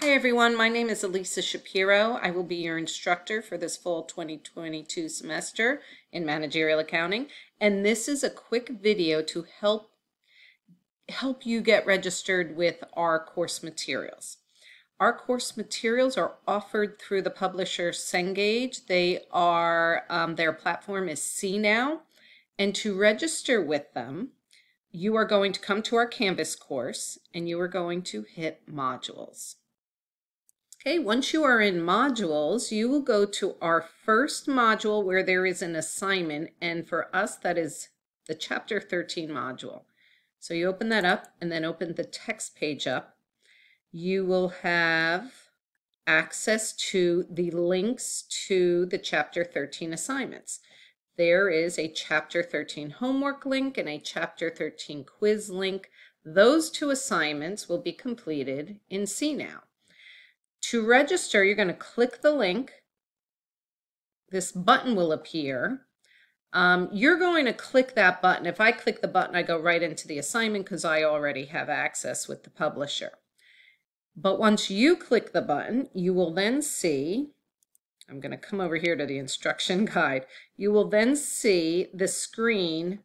Hi everyone, my name is Alisa Shapiro. I will be your instructor for this fall 2022 semester in managerial accounting and this is a quick video to help help you get registered with our course materials. Our course materials are offered through the publisher Cengage. They are um, their platform is CNOW and to register with them you are going to come to our Canvas course and you are going to hit modules. Okay, once you are in modules, you will go to our first module where there is an assignment, and for us, that is the Chapter 13 module. So you open that up and then open the text page up. You will have access to the links to the Chapter 13 assignments. There is a Chapter 13 homework link and a Chapter 13 quiz link. Those two assignments will be completed in CNOW. To register, you're going to click the link. This button will appear. Um, you're going to click that button. If I click the button, I go right into the assignment because I already have access with the publisher. But once you click the button, you will then see, I'm going to come over here to the instruction guide. You will then see the screen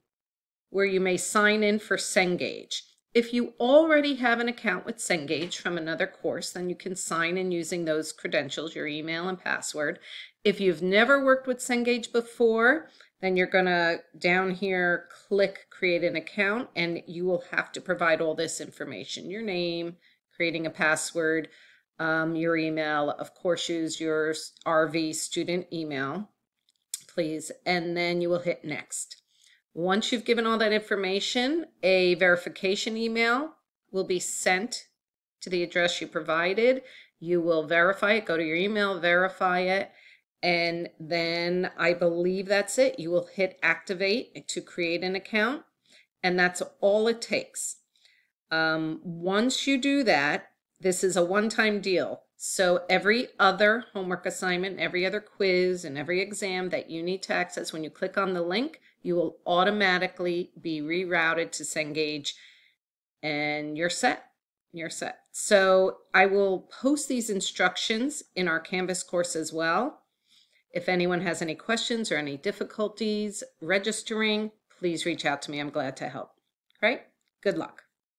where you may sign in for Cengage. If you already have an account with Cengage from another course, then you can sign in using those credentials, your email and password. If you've never worked with Cengage before, then you're going to down here click create an account and you will have to provide all this information, your name, creating a password, um, your email, of course use your RV student email, please, and then you will hit next. Once you've given all that information, a verification email will be sent to the address you provided. You will verify it, go to your email, verify it, and then I believe that's it. You will hit activate to create an account, and that's all it takes. Um, once you do that, this is a one-time deal. So every other homework assignment, every other quiz, and every exam that you need to access, when you click on the link, you will automatically be rerouted to Cengage and you're set. You're set. So I will post these instructions in our Canvas course as well. If anyone has any questions or any difficulties registering, please reach out to me. I'm glad to help. All right? Good luck.